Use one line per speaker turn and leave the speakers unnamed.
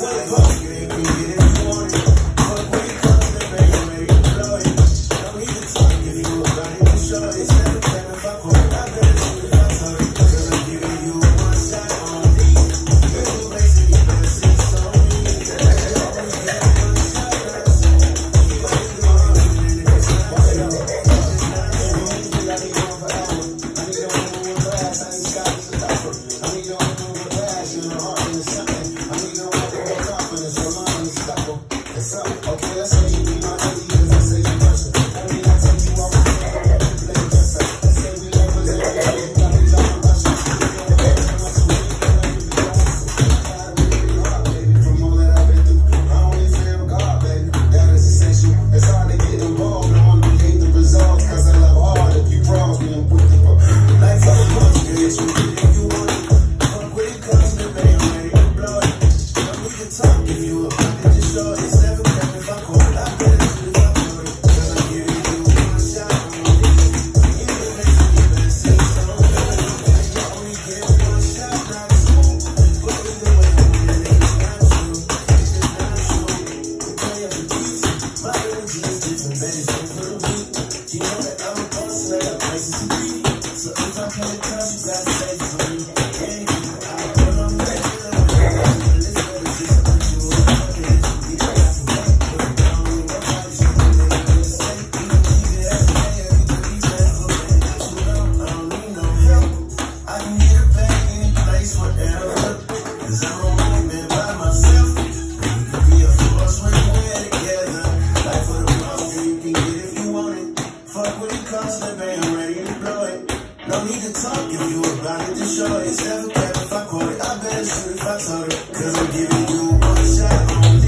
like, what it go? preço. I need to talk if you were it to show. It's never kept if I quote it. I better shoot if I told her. Cause I'm giving you one shot.